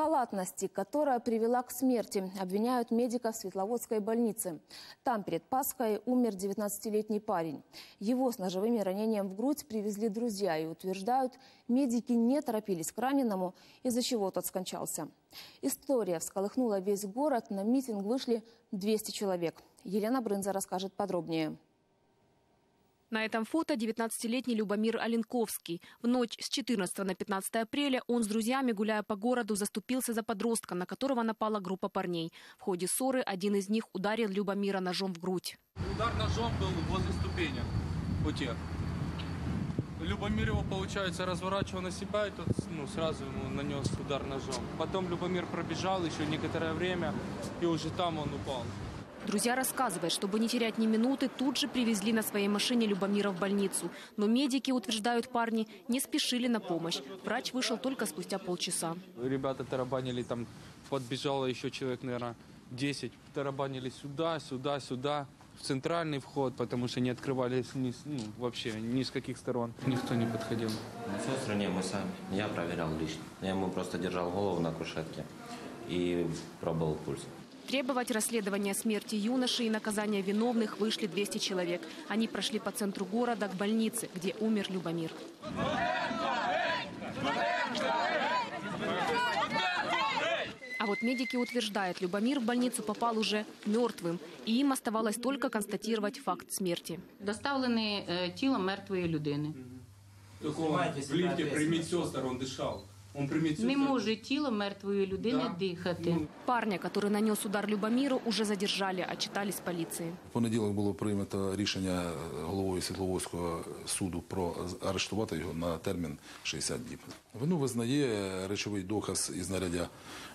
халатности, которая привела к смерти, обвиняют медика в Светловодской больнице. Там перед Пасхой умер 19-летний парень. Его с ножевыми ранениями в грудь привезли друзья и утверждают, медики не торопились к раненому, из-за чего тот скончался. История всколыхнула весь город. На митинг вышли 200 человек. Елена Брынза расскажет подробнее. На этом фото 19-летний Любомир Оленковский. В ночь с 14 на 15 апреля он с друзьями, гуляя по городу, заступился за подростка, на которого напала группа парней. В ходе ссоры один из них ударил Любомира ножом в грудь. Удар ножом был возле ступенек у тех. Любомир его, получается, разворачивал на себя, и тот ну, сразу ему нанес удар ножом. Потом Любомир пробежал еще некоторое время, и уже там он упал. Друзья рассказывают, чтобы не терять ни минуты, тут же привезли на своей машине Любомира в больницу. Но медики, утверждают парни, не спешили на помощь. Врач вышел только спустя полчаса. Ребята тарабанили, там подбежало еще человек, наверное, 10. Тарабанили сюда, сюда, сюда, в центральный вход, потому что не открывались ни, с- ну, вообще ни с каких сторон. Никто не подходил. На всей стране мы сами. Я проверял лично. Я ему просто держал голову на кушетке и пробовал пульс. Требовать расследования смерти юноши и наказания виновных вышли 200 человек. Они прошли по центру города к больнице, где умер Любомир. А вот медики утверждают, Любомир в больницу попал уже мертвым, и им оставалось только констатировать факт смерти. Доставлене е, тіло мертвої людини. Такого в лифте при медсестер он дышал. Не може тіло мертвої людини Да. дихати. Парня, который нанес удар Любомиру, уже задержали, отчитались поліції. В понеділок було прийнято рішення головою Світловодського суду про арештувати його на термін 60 діб. Вину визнає речовий доказ із знаряддя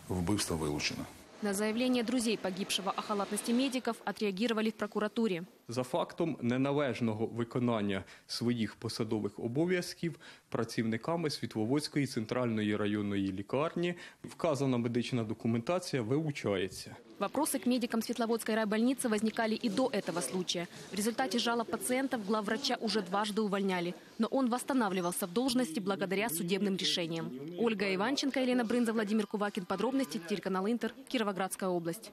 вбивства вилучено. На заявление друзей погибшего о халатности медиков отреагировали в прокуратуре. За фактом неналежного виконання своїх посадових обов'язків працівниками Світловодської центральної районної лікарні вказана медична документація вилучається. Вопросы к медикам Светловодской райбольницы возникали и до этого случая. В результате жалоб пациентов главврача уже дважды увольняли. Но он восстанавливался в должности благодаря судебным решениям. Ольга Иванченко, Елена Брынза, Владимир Кувакин. Подробности телеканал Интер, Кировоградская область.